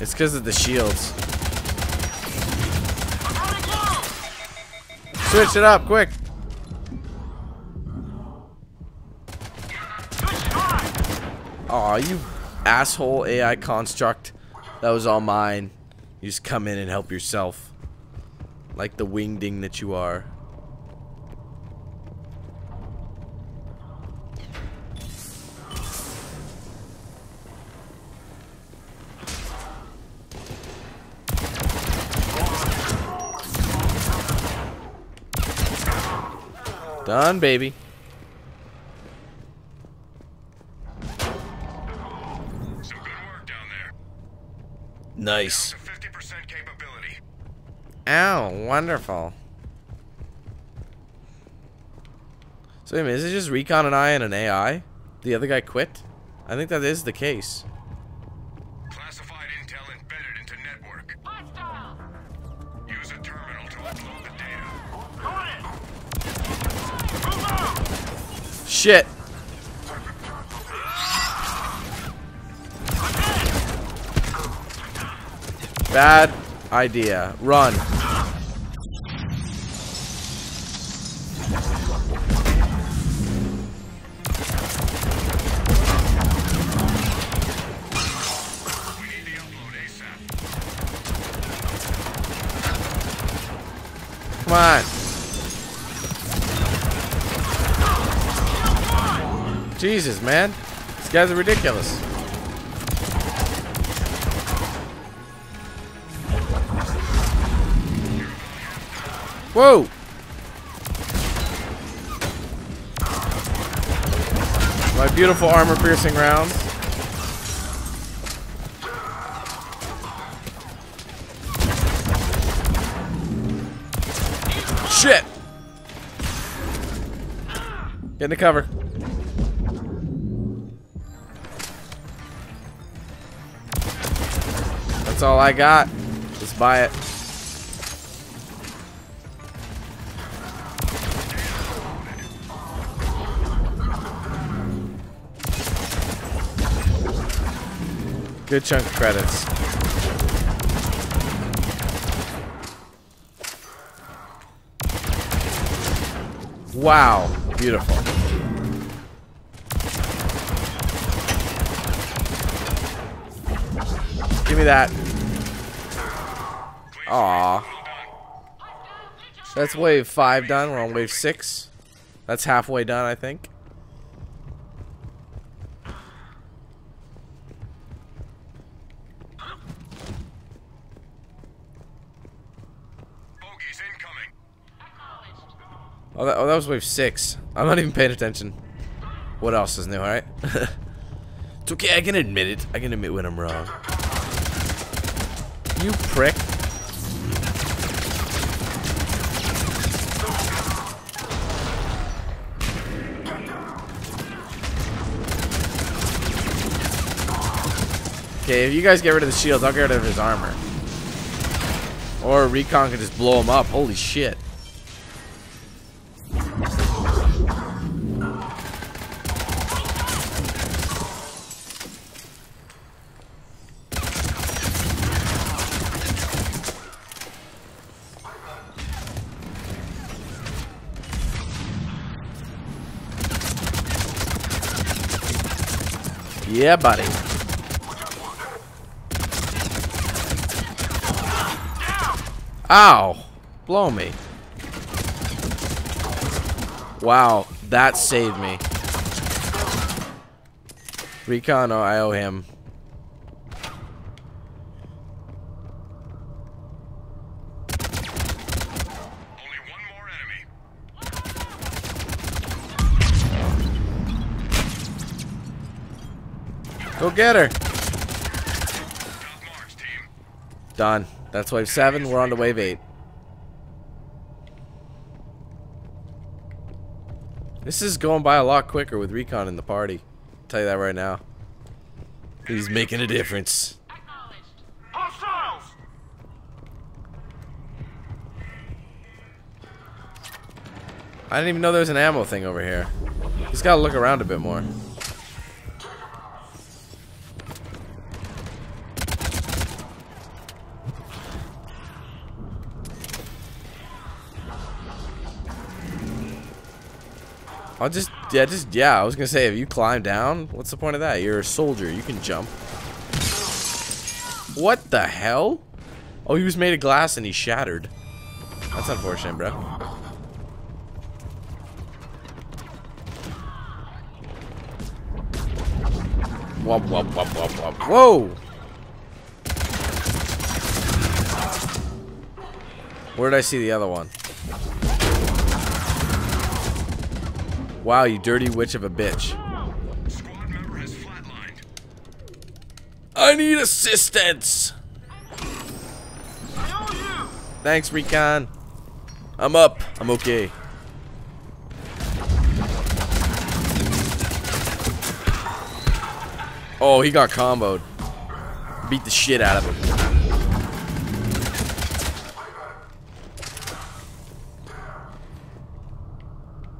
It's because of the shields. Switch it up, quick. Aw, you asshole AI construct. That was all mine. You just come in and help yourself. Like the wingding that you are. Done, baby. Some good work down there. Nice. Down 50% capability. Ow, wonderful. So wait a minute, is it just Recon and I and an AI? The other guy quit? I think that is the case. Shit. Bad idea. Run. Come on. Jesus, man. These guys are ridiculous. Whoa! My beautiful armor-piercing rounds. Shit! Get in the cover. That's all I got. Just buy it. Good chunk of credits. Wow, beautiful. Give me that. Aw. That's wave five done. We're on wave six. That's halfway done, I think. Oh that, oh, that was wave six. I'm not even paying attention. What else is new, alright? it's okay, I can admit it. I can admit when I'm wrong. You prick. Okay, if you guys get rid of the shields, I'll get rid of his armor. Or Recon can just blow him up. Holy shit. Yeah, buddy. Ow! Blow me. Wow, that saved me. Recon, oh, I owe him. Go get her. Done. That's wave 7, we're on to wave 8. This is going by a lot quicker with Recon in the party. I'll tell you that right now. He's making a difference. I didn't even know there was an ammo thing over here. Just gotta look around a bit more. I'll just, yeah, just, yeah, I was gonna say, if you climb down, what's the point of that? You're a soldier, you can jump. What the hell? Oh, he was made of glass and he shattered. That's unfortunate, bro. Wop, wop, wop. Whoa! Where did I see the other one? Wow, you dirty witch of a bitch. I need assistance! Thanks, Recon. I'm up. I'm okay. Oh, he got comboed. Beat the shit out of him.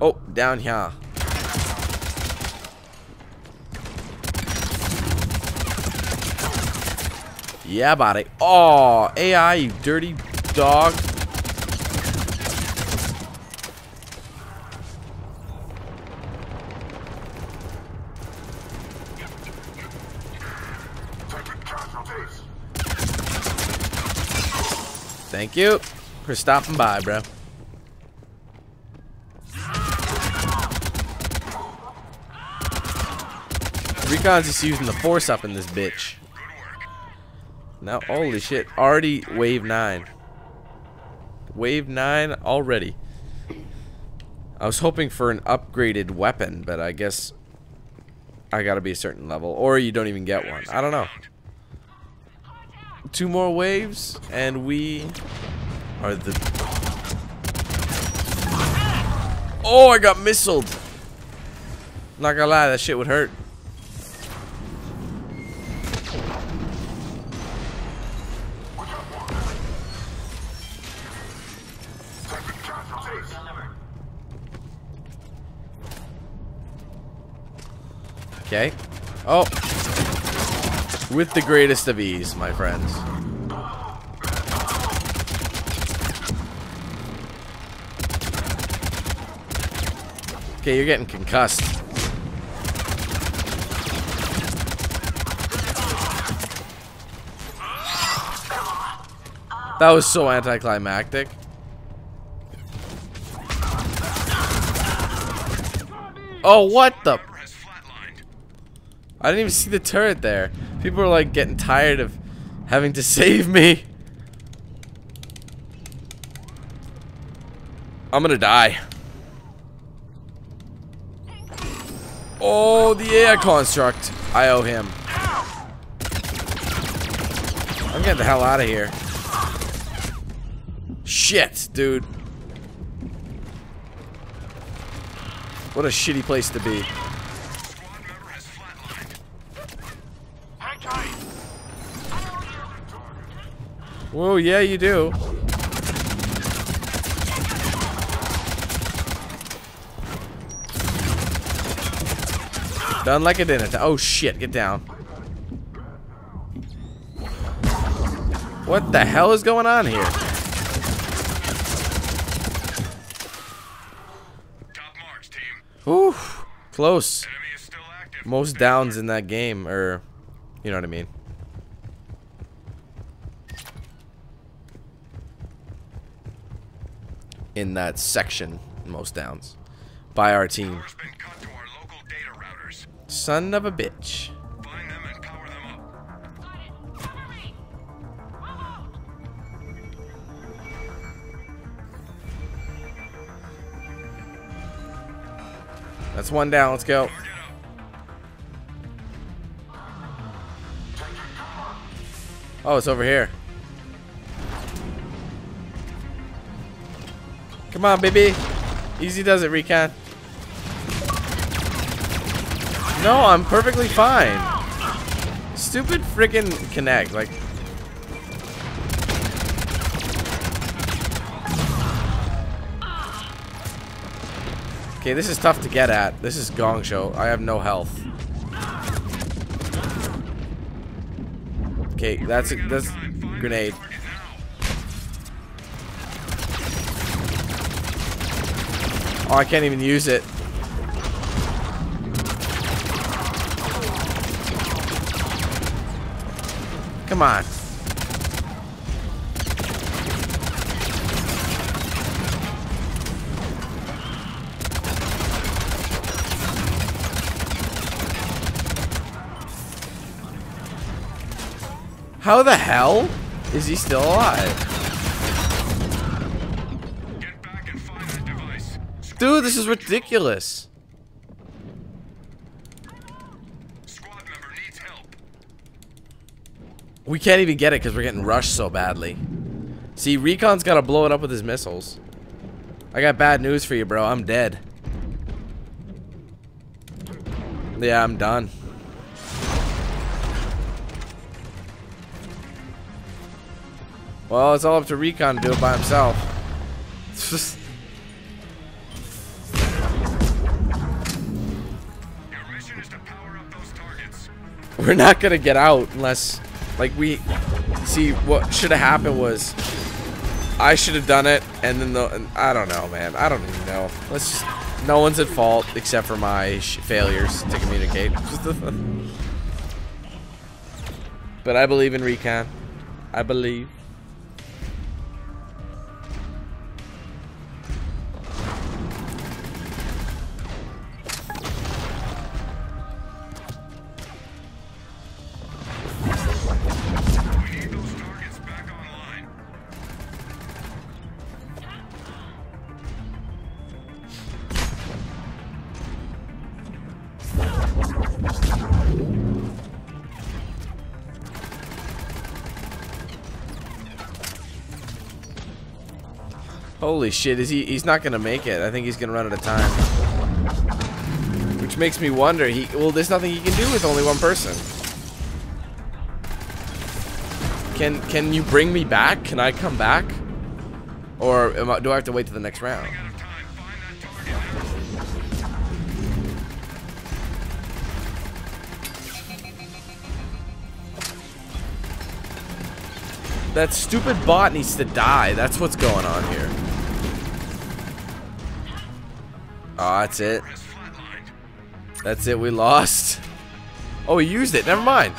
Oh, down here. Yeah, buddy. Oh, AI, you dirty dog. Thank you for stopping by, bro. Recon's just using the force up in this bitch. Now, holy shit. Already wave 9. Wave 9 already. I was hoping for an upgraded weapon, but I guess I gotta be a certain level. Or you don't even get one. I don't know. Two more waves, and we are the... Oh, I got missiled. Not gonna lie, that shit would hurt. Okay. Oh. With the greatest of ease, my friends. Okay, you're getting concussed. That was so anticlimactic. Oh, what the? I didn't even see the turret there. People are like getting tired of having to save me. I'm gonna die. Oh, the AI construct. I owe him. I'm getting the hell out of here. Shit, dude. What a shitty place to be. Whoa, yeah, you do. Done like a dinner. Oh shit, get down. What the hell is going on here? Top marks, team. Whew, close. Enemy is still active. Most downs in that game, or, you know what I mean. In that section, most downs. By our team. Power's been cut to our local data routers. Son of a bitch. Find them and power them up. That's one down, let's go. Oh, it's over here. Come on, baby. Easy does it, Recon. No, I'm perfectly fine. Stupid freaking connect. Like, okay, this is tough to get at. This is Gong Show. I have no health. Okay, that's a, that's grenade. Oh, I can't even use it. Come on. How the hell is he still alive? Dude, this is ridiculous. Squad member needs help. We can't even get it because we're getting rushed so badly. See, Recon's got to blow it up with his missiles. I got bad news for you, bro. I'm dead. Yeah, I'm done. Well, it's all up to Recon to do it by himself. We're not gonna get out unless, like, we see what should have happened was I should have done it, and then the I don't know, man. I don't even know. Let's just no one's at fault except for my failures to communicate. but I believe in recon. I believe. Holy shit, is he he's not gonna make it. I think he's gonna run out of time. Which makes me wonder, he well there's nothing he can do with only one person. Can can you bring me back? Can I come back? Or I, do I have to wait to the next round? That stupid bot needs to die. That's what's going on here. Oh, that's it. That's it. We lost. Oh, he used it. Never mind.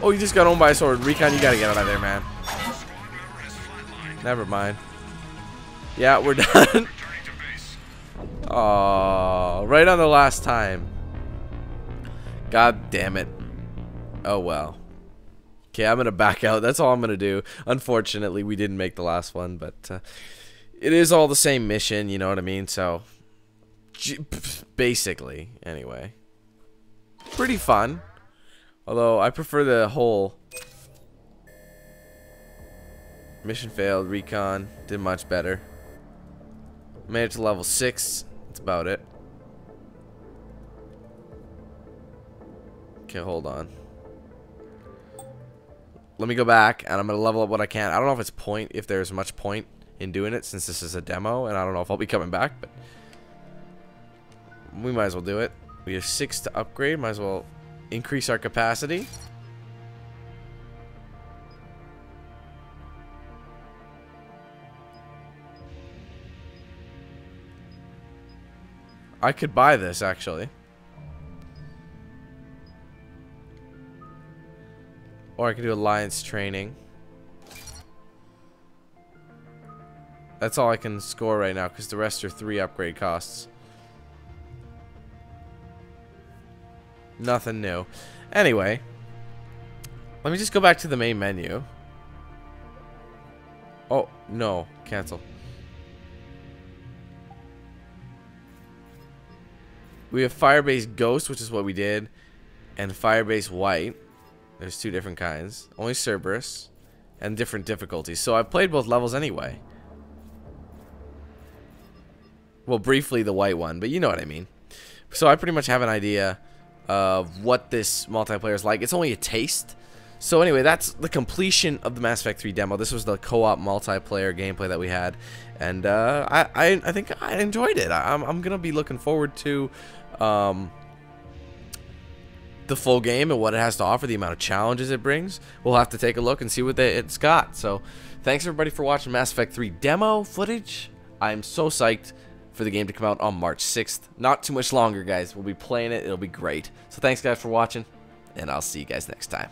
Oh, you just got owned by a sword. Recon, you gotta get out of there, man. Never mind. Yeah, we're done. Oh, right on the last time. God damn it. Oh well. Okay, I'm gonna back out. That's all I'm gonna do. Unfortunately, we didn't make the last one, but uh, it is all the same mission. You know what I mean? So, basically, anyway, pretty fun. Although I prefer the whole mission failed. Recon did much better. Made it to level six. That's about it. Okay, hold on. Let me go back, and I'm gonna level up what I can. I don't know if it's point, if there's much point in doing it, since this is a demo, and I don't know if I'll be coming back, but we might as well do it. We have six to upgrade. Might as well increase our capacity. I could buy this actually. Or I could do alliance training. That's all I can score right now because the rest are three upgrade costs. Nothing new. Anyway, let me just go back to the main menu. Oh, no. Cancel. We have Firebase Ghost, which is what we did, and Firebase White. There's two different kinds. Only Cerberus, and different difficulties. So I've played both levels anyway. Well, briefly the white one, but you know what I mean. So I pretty much have an idea of what this multiplayer is like. It's only a taste. So anyway, that's the completion of the Mass Effect 3 demo. This was the co-op multiplayer gameplay that we had, and uh, I, I, I think I enjoyed it. I, I'm, I'm gonna be looking forward to um, the full game and what it has to offer, the amount of challenges it brings. We'll have to take a look and see what they, it's got. So thanks everybody for watching Mass Effect 3 demo footage. I'm so psyched for the game to come out on March 6th. Not too much longer, guys. We'll be playing it. It'll be great. So thanks, guys, for watching, and I'll see you guys next time.